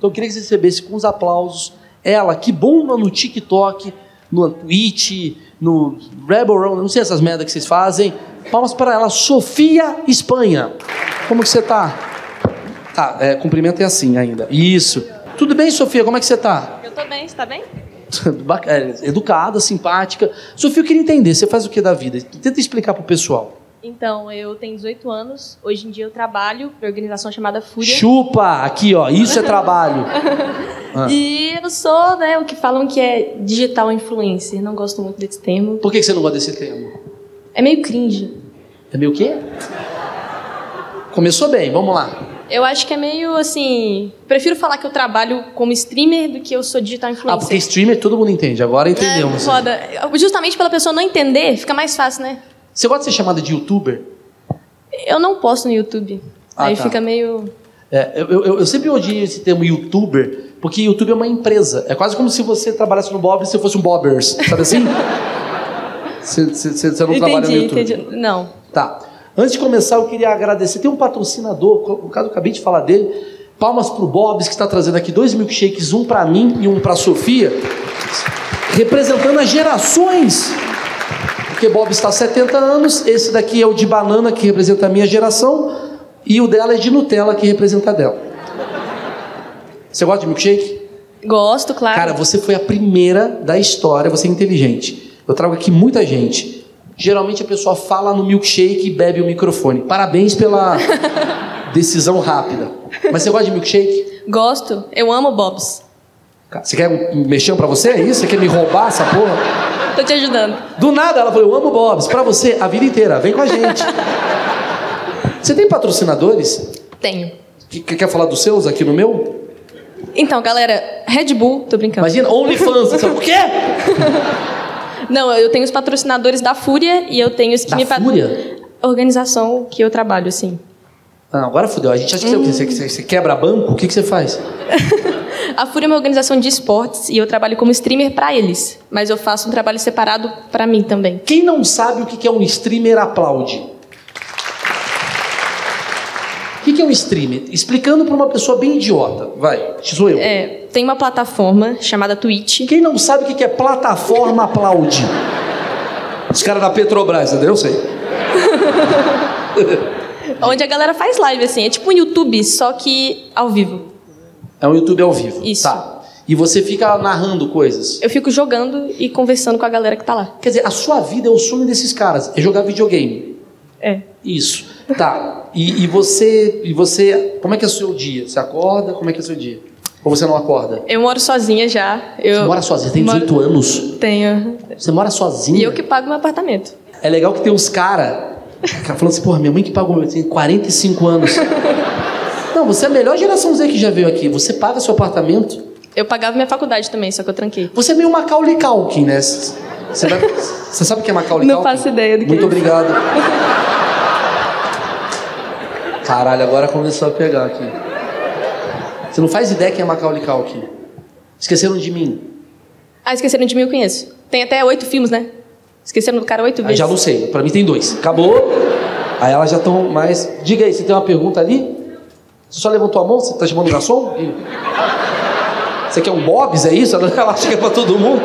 Então eu queria que você recebesse com os aplausos ela, que bomba no TikTok, no Twitch, no Rebel Run, não sei essas merdas que vocês fazem. Palmas para ela, Sofia Espanha. Como que você tá? Tá, é, cumprimento é assim ainda. Isso. Tudo bem, Sofia? Como é que você tá? Eu tô bem, você tá bem? É, educada, simpática. Sofia, eu queria entender, você faz o que da vida? Tenta explicar pro pessoal. Então, eu tenho 18 anos. Hoje em dia eu trabalho para organização chamada Fúria. Chupa! Aqui, ó. Isso é trabalho. ah. E eu sou, né, o que falam que é digital influencer. Não gosto muito desse termo. Por que você não gosta desse termo? É meio cringe. É meio o quê? Começou bem, vamos lá. Eu acho que é meio assim. Prefiro falar que eu trabalho como streamer do que eu sou digital influencer. Ah, porque streamer todo mundo entende, agora entendemos. É, foda. Justamente pela pessoa não entender, fica mais fácil, né? Você gosta de ser chamada de youtuber? Eu não posto no YouTube. Ah, Aí tá. fica meio. É, eu, eu, eu, sempre odiei esse termo youtuber, porque YouTube é uma empresa. É quase como se você trabalhasse no Bob e você fosse um Bobbers. Sabe assim? você, você, você, não entendi, trabalha no YouTube. Entendi. Não. Tá. Antes de começar, eu queria agradecer. Tem um patrocinador, no caso eu acabei de falar dele. Palmas pro Bob's, que está trazendo aqui dois milkshakes, um para mim e um para Sofia, representando as gerações porque Bob está há 70 anos, esse daqui é o de banana, que representa a minha geração, e o dela é de Nutella, que representa a dela. Você gosta de milkshake? Gosto, claro. Cara, você foi a primeira da história, você é inteligente. Eu trago aqui muita gente. Geralmente a pessoa fala no milkshake e bebe o microfone. Parabéns pela decisão rápida. Mas você gosta de milkshake? Gosto. Eu amo Bob's. Você quer um mexão pra você? É isso? Você quer me roubar essa porra? Tô te ajudando. Do nada, ela falou: Eu amo Bob's. Pra você, a vida inteira. Vem com a gente. Você tem patrocinadores? Tenho. Que, quer falar dos seus aqui no meu? Então, galera, Red Bull, tô brincando. Imagina, OnlyFans. Sabe o quê? Não, eu tenho os patrocinadores da Fúria e eu tenho os que da me Fúria? Organização que eu trabalho, assim. Não, agora fudeu. A gente acha que hum. você, você, você quebra banco? O que, que você faz? A Fúria é uma organização de esportes e eu trabalho como streamer para eles, mas eu faço um trabalho separado para mim também. Quem não sabe o que é um streamer aplaude. O que é um streamer? Explicando para uma pessoa bem idiota. Vai, sou eu. É, tem uma plataforma chamada Twitch. Quem não sabe o que é plataforma aplaude? Os caras da Petrobras, entendeu? Eu sei. Onde a galera faz live, assim. É tipo um YouTube, só que ao vivo. É um YouTube ao vivo. Isso. Tá. E você fica narrando coisas. Eu fico jogando e conversando com a galera que tá lá. Quer dizer, a sua vida é o sonho desses caras, é jogar videogame. É. Isso. Tá. E, e você. E você. Como é que é o seu dia? Você acorda? Como é que é o seu dia? Ou você não acorda? Eu moro sozinha já. Eu você mora sozinha? Tem 18 moro... anos? Tenho. Você mora sozinha? E eu que pago meu apartamento. É legal que tem uns caras. Cara falando assim, porra, minha mãe que pagou meu. Tem 45 anos. Não, você é a melhor geração Z que já veio aqui. Você paga seu apartamento? Eu pagava minha faculdade também, só que eu tranquei. Você é meio Macaulay Culkin, né? Você, vai... você sabe o que é Macaulay Culkin? Não faço ideia do que Muito é obrigado. Caralho, agora começou a pegar aqui. Você não faz ideia quem é Macaulay Culkin. Esqueceram de mim. Ah, esqueceram de mim eu conheço. Tem até oito filmes, né? Esqueceram do cara oito vezes. Ah, já não sei. Pra mim tem dois. Acabou. Aí elas já estão mais. Diga aí, você tem uma pergunta ali? Você só levantou a mão? Você está chamando o garçom? Você quer um Bob's, é isso? Ela chega para todo mundo.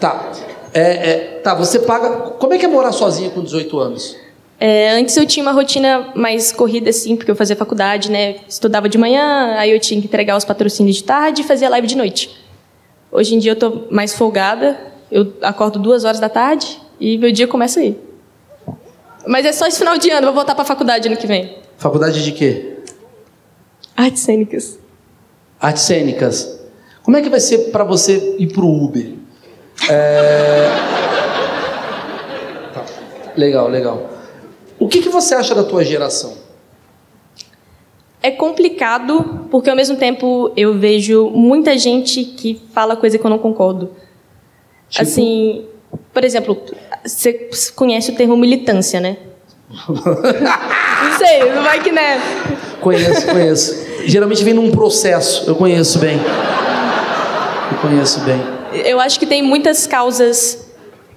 Tá. É, é, tá, você paga. Como é que é morar sozinha com 18 anos? É, antes eu tinha uma rotina mais corrida, assim, porque eu fazia faculdade, né? Estudava de manhã, aí eu tinha que entregar os patrocínios de tarde e fazia live de noite. Hoje em dia eu tô mais folgada, eu acordo duas horas da tarde e meu dia começa aí. Mas é só esse final de ano, vou voltar para a faculdade ano que vem. Faculdade de quê? Artes cênicas. Artes cênicas. Como é que vai ser para você ir pro Uber? É... Tá. Legal, legal. O que, que você acha da tua geração? É complicado, porque ao mesmo tempo eu vejo muita gente que fala coisa que eu não concordo. Tipo? Assim, por exemplo, você conhece o termo militância, né? não sei, não vai que né. Conheço, conheço. Geralmente vem num processo. Eu conheço bem. Eu conheço bem. Eu acho que tem muitas causas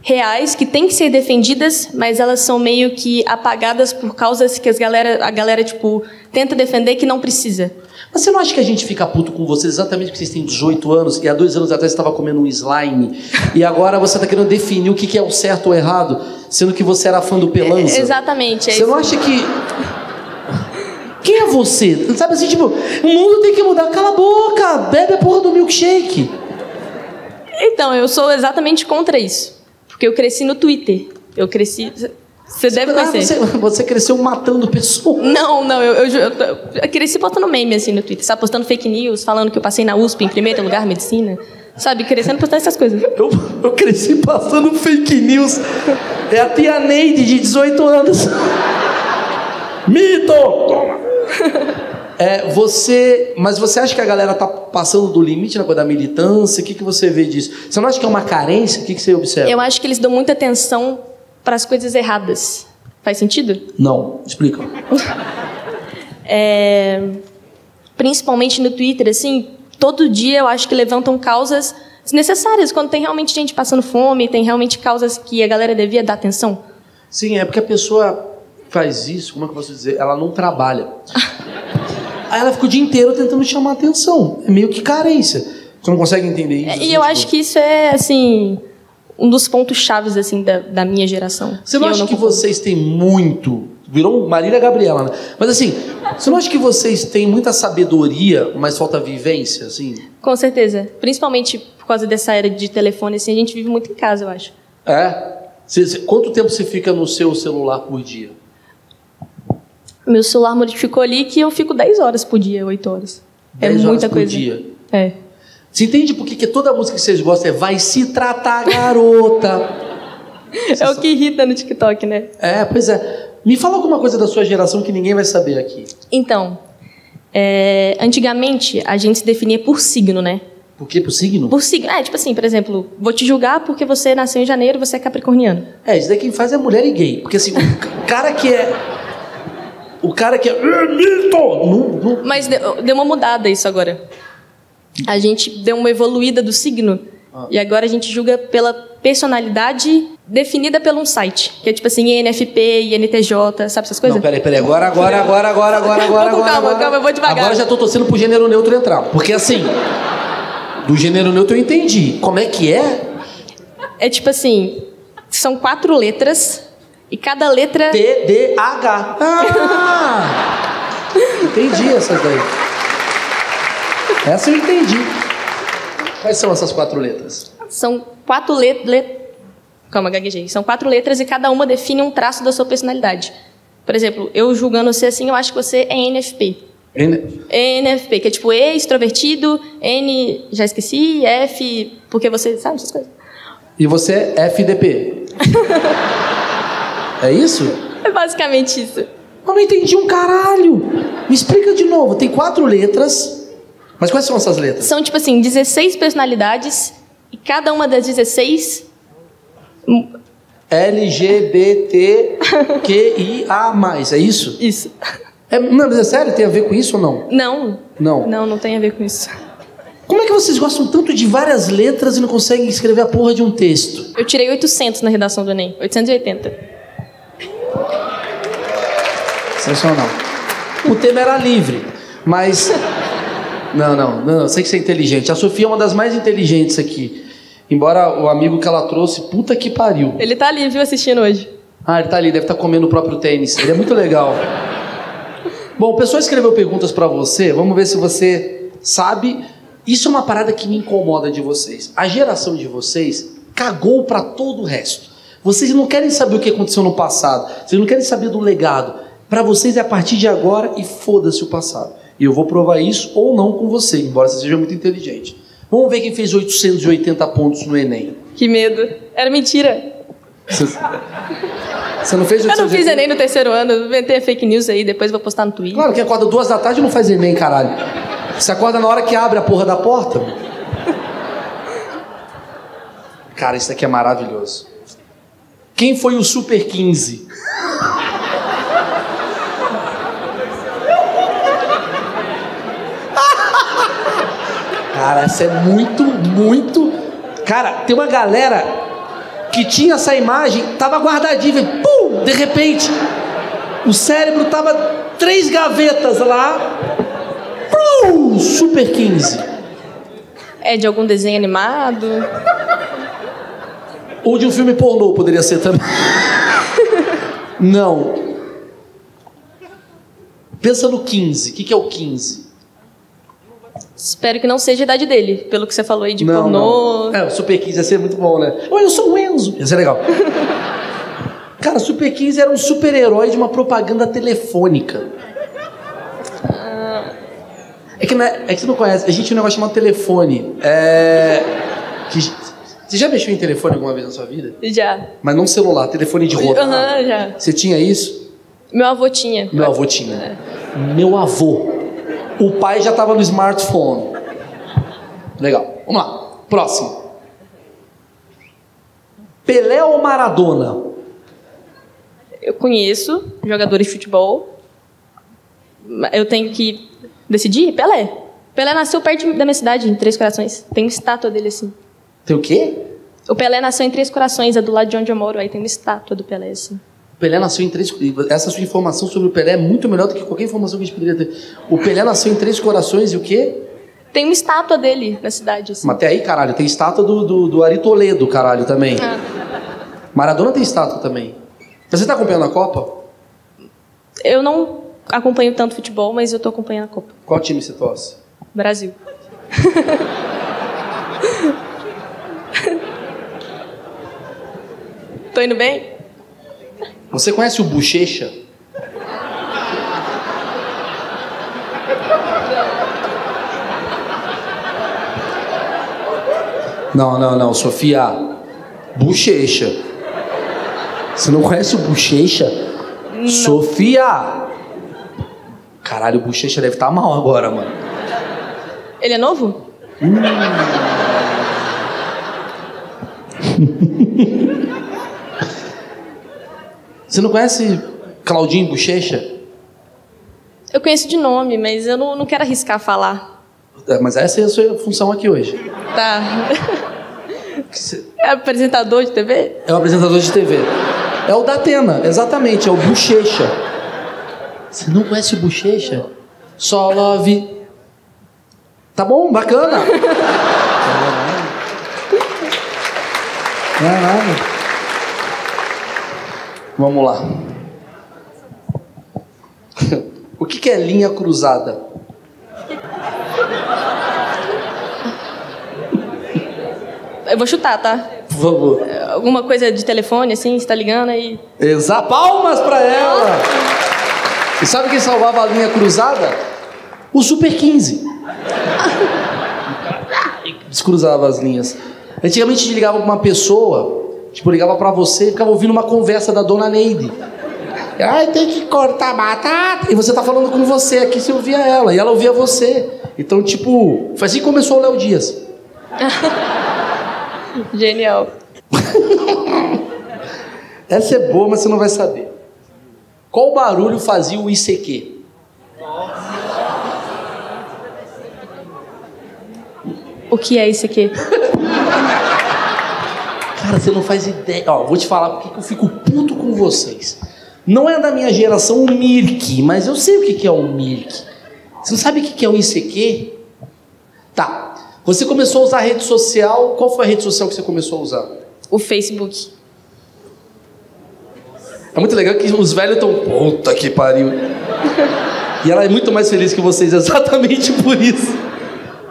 reais que têm que ser defendidas, mas elas são meio que apagadas por causas que as galera, a galera tipo tenta defender que não precisa. Mas você não acha que a gente fica puto com vocês exatamente porque vocês têm 18 anos e há dois anos atrás você estava comendo um slime e agora você está querendo definir o que é o certo ou errado, sendo que você era fã do Pelanza? Exatamente. é Você isso. não acha que. Quem é você? Sabe assim, tipo, o mundo tem que mudar. Cala a boca! Bebe a porra do milkshake! Então, eu sou exatamente contra isso. Porque eu cresci no Twitter. Eu cresci. Você deve Ah, conhecer. você, você cresceu matando pessoas. Não, não, eu, eu, eu, eu cresci postando meme assim no Twitter, sabe? Postando fake news, falando que eu passei na USP em primeiro lugar, medicina. Sabe? Crescendo postando essas coisas. Eu, eu cresci passando fake news. É a tia Neide, de 18 anos. Mito! Toma! É, você, mas você acha que a galera tá passando do limite na coisa da militância? O que, que você vê disso? Você não acha que é uma carência? O que, que você observa? Eu acho que eles dão muita atenção para as coisas erradas. Faz sentido? Não, explica. É, principalmente no Twitter, assim, todo dia eu acho que levantam causas desnecessárias, quando tem realmente gente passando fome, tem realmente causas que a galera devia dar atenção. Sim, é porque a pessoa faz isso, como é que eu posso dizer? Ela não trabalha. Aí ela fica o dia inteiro tentando chamar atenção. É meio que carência. Você não consegue entender isso? É, assim, e eu tipo, acho que isso é, assim, um dos pontos chaves, assim, da, da minha geração. Você não acha que concordo. vocês têm muito. Virou Marília Gabriela, né? Mas assim, você não acha que vocês têm muita sabedoria, mas falta vivência, assim? Com certeza. Principalmente por causa dessa era de telefone, assim, a gente vive muito em casa, eu acho. É? Você- você- quanto tempo você fica no seu celular por dia? Meu celular modificou ali que eu fico 10 horas por dia, 8 horas. É 10 horas muita por coisa. dia. É. Você entende por que, que toda música que vocês gostam é Vai se tratar, garota? É o que irrita no TikTok, né? É, pois é. Me fala alguma coisa da sua geração que ninguém vai saber aqui. Então, é, antigamente a gente se definia por signo, né? Por quê? Pro signo? Por signo. É, tipo assim, por exemplo, vou te julgar porque você nasceu em janeiro, você é capricorniano. É, isso daí quem faz é mulher e gay. Porque assim, o cara que é. O cara que é. "É, mito! Não, não- Mas deu, deu uma mudada isso agora. A gente deu uma evoluída do signo. E agora a gente julga pela personalidade definida por um site. Que é tipo assim, INFP, INTJ, sabe essas coisas? Não, peraí, peraí. Agora, agora, agora, agora, agora, agora, calma, agora. calma, eu vou devagar. Agora já tô torcendo pro gênero neutro entrar. Porque assim. Do gênero neutro eu entendi. Como é que é? É tipo assim, são quatro letras e cada letra... T, D, H. Ah! entendi essas daí. Essa eu entendi. Quais são essas quatro letras? São quatro letras. Calma, gaguejei. São quatro letras e cada uma define um traço da sua personalidade. Por exemplo, eu julgando você assim, eu acho que você é NFP. N- NFP, que é tipo E, extrovertido, N, já esqueci, F, porque você sabe essas coisas. E você é FDP. é isso? É basicamente isso. Eu não entendi um caralho. Me explica de novo. Tem quatro letras. Mas quais são essas letras? São tipo assim, 16 personalidades e cada uma das 16 LGBTQIA+. É isso? isso. É, não, mas é sério? Tem a ver com isso ou não? Não. Não. Não, não tem a ver com isso. Como é que vocês gostam tanto de várias letras e não conseguem escrever a porra de um texto? Eu tirei 800 na redação do Enem, 880. Sensacional. O tema era livre, mas. Não, não, não, eu sei que você é inteligente. A Sofia é uma das mais inteligentes aqui. Embora o amigo que ela trouxe, puta que pariu. Ele tá ali, viu, assistindo hoje. Ah, ele tá ali, deve estar comendo o próprio tênis. Ele é muito legal. Bom, o pessoal escreveu perguntas pra você. Vamos ver se você sabe. Isso é uma parada que me incomoda de vocês. A geração de vocês cagou pra todo o resto. Vocês não querem saber o que aconteceu no passado. Vocês não querem saber do legado. Pra vocês é a partir de agora e foda-se o passado. E eu vou provar isso ou não com você, embora você seja muito inteligente. Vamos ver quem fez 880 pontos no Enem. Que medo. Era mentira. Você, você não fez Eu não 880? fiz Enem no terceiro ano, eu inventei fake news aí, depois vou postar no Twitter. Claro, quem acorda duas da tarde não faz Enem, caralho. Você acorda na hora que abre a porra da porta. Cara, isso aqui é maravilhoso. Quem foi o Super 15? Cara, essa é muito, muito. Cara, tem uma galera que tinha essa imagem, tava guardadinha, pum, de repente, o cérebro tava três gavetas lá. Plum! o Super 15? É de algum desenho animado? Ou de um filme pornô, poderia ser também. Não. Pensa no 15. O que, que é o 15? Espero que não seja a idade dele, pelo que você falou aí de não, pornô. Não. É, o Super 15 ia ser muito bom, né? Oi, eu sou o Enzo. Ia ser legal. Cara, Super 15 era um super-herói de uma propaganda telefônica. É que, é, é que você não conhece. A gente tem um negócio chamado telefone. É. Que, você já mexeu em telefone alguma vez na sua vida? Já. Mas não celular, telefone de rodar. Aham, uhum, já. Você tinha isso? Meu avô tinha. Meu avô tinha. É. Meu avô. O pai já estava no smartphone. Legal. Vamos lá. Próximo. Pelé ou Maradona? Eu conheço jogadores de futebol. Eu tenho que decidir? Pelé. Pelé nasceu perto da minha cidade, em Três Corações. Tem uma estátua dele assim. Tem o quê? O Pelé nasceu em Três Corações, é do lado de onde eu moro. Aí tem uma estátua do Pelé assim. O Pelé nasceu em Três Essa sua informação sobre o Pelé é muito melhor do que qualquer informação que a gente poderia ter. O Pelé nasceu em Três Corações e o quê? Tem uma estátua dele na cidade. Assim. Mas até aí, caralho, tem estátua do, do, do Ari Toledo, caralho, também. Ah. Maradona tem estátua também. Você está acompanhando a Copa? Eu não acompanho tanto futebol, mas eu estou acompanhando a Copa. Qual time você torce? Brasil. Tô indo bem? Você conhece o Bochecha? Não, não, não, Sofia. Bochecha. Você não conhece o Bochecha? Não. Sofia! Caralho, o Bochecha deve estar tá mal agora, mano. Ele é novo? Hum. Você não conhece Claudinho Bochecha? Eu conheço de nome, mas eu não, não quero arriscar falar. É, mas essa é a sua função aqui hoje. Tá. É apresentador de TV? É o apresentador de TV. É o da Atena, exatamente, é o Bochecha. Você não conhece o Bochecha? Só love. Tá bom, bacana. Não é nada. Vamos lá. o que, que é linha cruzada? Eu vou chutar, tá? Por favor. Alguma coisa de telefone, assim, você tá ligando aí. Exa palmas pra ela! E sabe quem salvava a linha cruzada? O Super 15. Descruzava as linhas. Antigamente a gente ligava pra uma pessoa Tipo, ligava para você e ficava ouvindo uma conversa da dona Neide. Ai, tem que cortar batata. E você tá falando com você aqui, você ouvia ela. E ela ouvia você. Então, tipo, foi assim que começou o Léo Dias. Genial. Essa é boa, mas você não vai saber. Qual barulho fazia o ICQ? O que é ICQ? Cara, você não faz ideia. Ó, vou te falar porque que eu fico puto com vocês. Não é da minha geração o Mirk, mas eu sei o que é o Mirk. Você não sabe o que é o ICQ? Tá. Você começou a usar rede social. Qual foi a rede social que você começou a usar? O Facebook. É muito legal que os velhos estão. Puta que pariu. e ela é muito mais feliz que vocês exatamente por isso.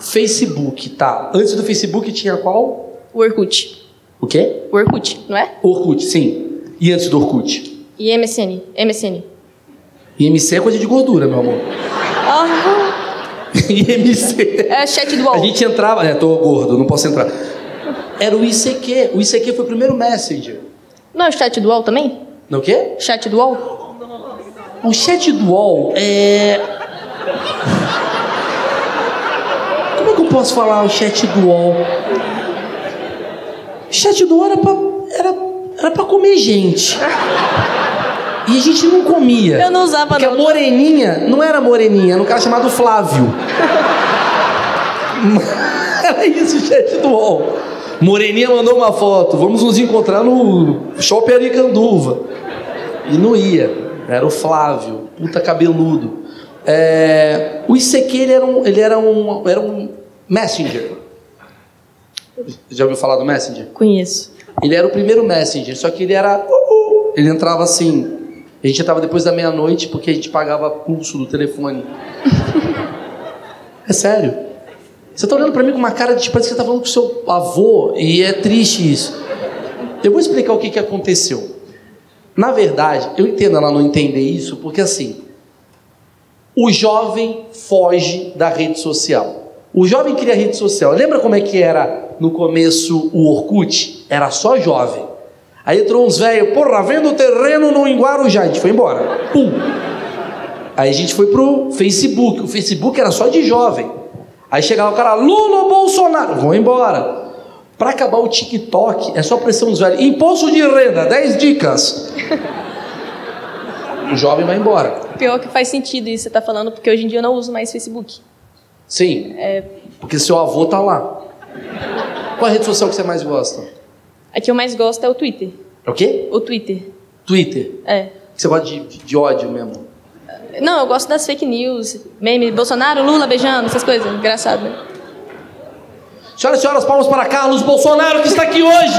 Facebook, tá. Antes do Facebook tinha qual? O Orkut. O quê? O Orkut, não é? Orkut, sim. E antes do Orkut? E MSN. MSN. IMC é coisa de gordura, meu amor. Ah. IMC. É chat do UOL. A gente entrava. É, tô gordo, não posso entrar. Era o ICQ. O ICQ foi o primeiro Messenger. Não é o chat do UOL também? Não o quê? Chat do UOL? O chat do UOL é. Como é que eu posso falar o chat do UOL? Chat do era pra, era, era pra comer gente. E a gente não comia. Eu não usava Porque não. a moreninha não era moreninha, era um cara chamado Flávio. era isso, chat do UOL. Moreninha mandou uma foto, vamos nos encontrar no Shopping Aricanduva. E não ia. Era o Flávio, puta cabeludo. É, o ICQ ele era um, ele era um, era um messenger. Já ouviu falar do messenger? Conheço. Ele era o primeiro messenger, só que ele era. Ele entrava assim. A gente entrava depois da meia-noite porque a gente pagava pulso do telefone. é sério. Você está olhando para mim com uma cara de tipo, parece que você está falando com seu avô e é triste isso. Eu vou explicar o que, que aconteceu. Na verdade, eu entendo ela não entender isso porque assim, o jovem foge da rede social. O jovem cria rede social. Lembra como é que era no começo o Orkut? Era só jovem. Aí entrou uns velhos, porra, vendo terreno no Guarujá, a gente foi embora. Pum. Aí a gente foi pro Facebook. O Facebook era só de jovem. Aí chegava o cara, Lula Bolsonaro? Vão embora. Para acabar o TikTok, é só pressão uns velhos. Imposto de renda, 10 dicas. o jovem vai embora. Pior que faz sentido isso que você está falando, porque hoje em dia eu não uso mais Facebook. Sim. É... Porque seu avô tá lá. Qual a rede social que você mais gosta? A que eu mais gosto é o Twitter. É o quê? O Twitter. Twitter? É. Você gosta de, de ódio mesmo? Não, eu gosto das fake news, meme, Bolsonaro, Lula beijando, essas coisas. Engraçado, né? Senhoras e senhores, palmas para Carlos Bolsonaro que está aqui hoje.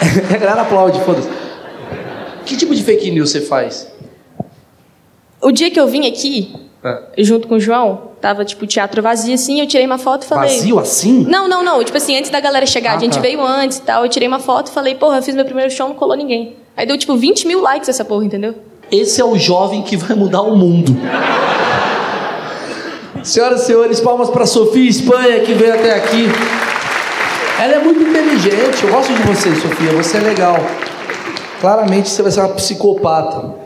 a galera aplaude, foda-se. Que tipo de fake news você faz? O dia que eu vim aqui, é. junto com o João, tava tipo teatro vazio assim, eu tirei uma foto e falei. Vazio assim? Não, não, não. Tipo assim, antes da galera chegar, ah, a gente tá. veio antes e tal. Eu tirei uma foto e falei, porra, eu fiz meu primeiro show, não colou ninguém. Aí deu tipo 20 mil likes essa porra, entendeu? Esse é o jovem que vai mudar o mundo. Senhoras e senhores, palmas para Sofia Espanha que veio até aqui. Ela é muito inteligente. Eu gosto de você, Sofia. Você é legal. Claramente você vai ser uma psicopata.